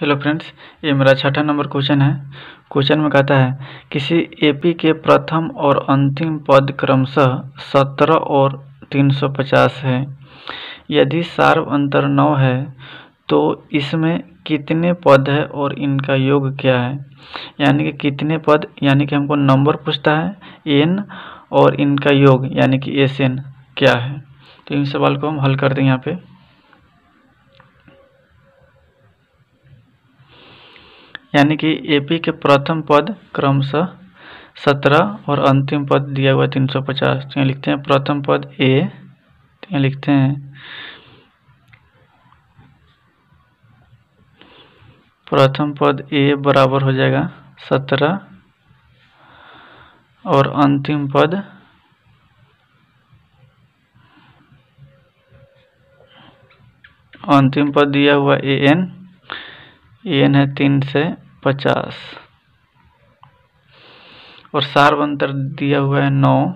Hello friends ये मेरा छठा नंबर क्वेश्चन है। क्वेश्चन में कहता है, किसी एपी के प्रथम और अंतिम पद क्रमशः सत्रह और तीन सौ पचास है। यदि सार्व अंतर नौ है तो इसमें कितने पद है और इनका योग क्या है? यानी कि कितने पद, यानी कि हमको नंबर पूछता है एन और इनका योग, यानी कि एस एन क्या है? तो इन सवाल को हम हल करते हैं यहाँ पे। यानी कि एपी के प्रथम पद क्रमशः सत्रह और अंतिम पद दिया हुआ तीन सौ पचास। तो यहाँ लिखते हैं, प्रथम पद ए तो यहाँ लिखते हैं, प्रथम पद ए बराबर हो जाएगा सत्रह और अंतिम पद अंतिम पद दिया हुआ ए एन एन है तीन से पचास। और सार्व अंतर दिया हुआ है नौ।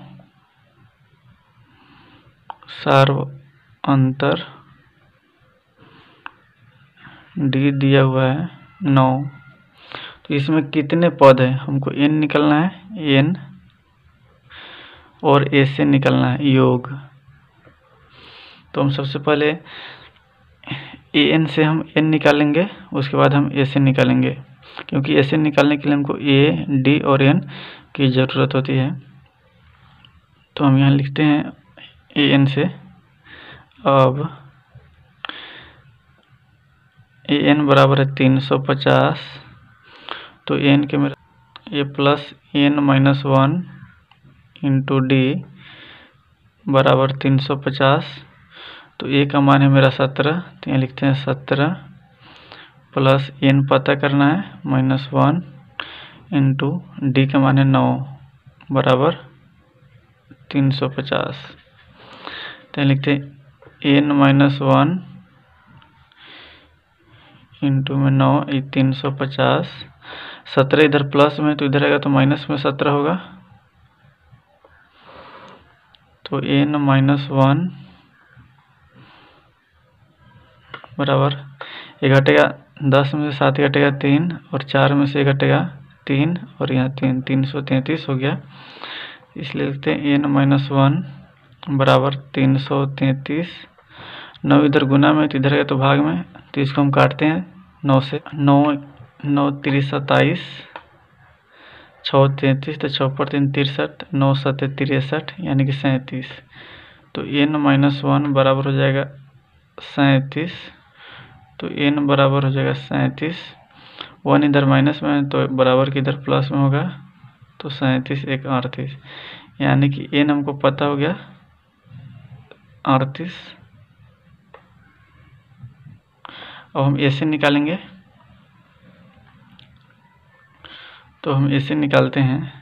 सार्व अंतर डी दिया हुआ है नौ। तो इसमें कितने पद है? हमको एन निकलना है, एन। और ए से निकलना है, योग। तो हम सबसे पहले ए एन से हम एन निकालेंगे, उसके बाद हम ए से निकालेंगे। क्योंकि ए से निकालने के लिए हमको ए डी और एन की ज़रूरत होती है। तो हम यहाँ लिखते हैं ए एन से। अब ए एन बराबर है तीन सौ पचास। तो एन के मेरा A plus N minus one into D बराबर तीन सौ पचास। तो ए का मान है मेरा सत्रह तो यहाँ लिखते हैं सत्रह प्लस एन पता करना है माइनस वन इंटू डी का मान है नौ, बराबर तीन सौ पचास। तो यहाँ लिखते हैं एन माइनस वन इंटू में नौ, ये तीन सौ पचास। सत्रह इधर प्लस में तो इधर आएगा तो माइनस में सत्रह होगा। तो एन माइनस वन बराबर। ये घटेगा दस में से सात घटेगा तीन और चार में से घटेगा तीन और यहाँ तीन तीन सौ तैंतीस हो गया। इसलिए लिखते हैं एन माइनस वन बराबर तीन सौ तैंतीस। नौ इधर गुना में तो इधर है तो भाग में। तो इसको हम काटते हैं। नौ से, नौ नौ तीस सत्ताईस, छः तैंतीस तो छः पर तीन तिरसठ, नौ सत तिरसठ, यानी कि सैंतीस। तो एन माइनस वन बराबर हो जाएगा सैंतीस। तो एन बराबर हो जाएगा सैंतीस। वन इधर माइनस में तो बराबर की इधर प्लस में होगा तो सैंतीस एक अड़तीस। यानी कि एन हमको पता हो गया, अड़तीस। अब हम ऐसे निकालेंगे। तो हम ऐसे निकालते हैं।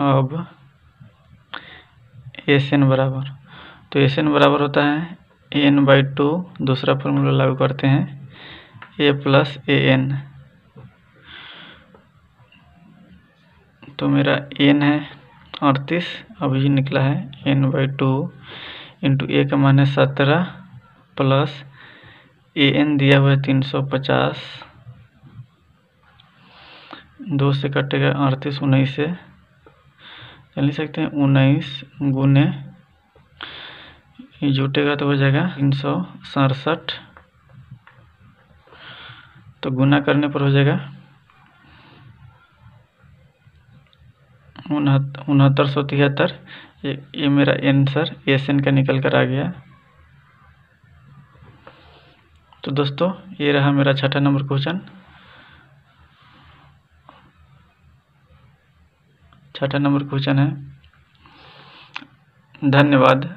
अब एस एन बराबर। तो एस एन बराबर होता है एन बाई टू दूसरा फॉर्मूला लागू करते हैं। A plus A N. तो मेरा एन है अड़तीस अभी निकला है N by two into A का मान है सत्रह प्लस ए एन दिया हुआ है तीन सौ पचास। दो से कटेगा अड़तीस, उन्नीस से। चल नहीं सकते हैं उन्नीस गुने ये जुटेगा तो हो जाएगा तीन सौ सड़सठ। तो गुना करने पर हो जाएगा उनहत्तर सौ तिहत्तर। ये, ये मेरा आंसर एस एन का निकल कर आ गया। तो दोस्तों ये रहा मेरा छठा नंबर क्वेश्चन छठा नंबर क्वेश्चन है। धन्यवाद।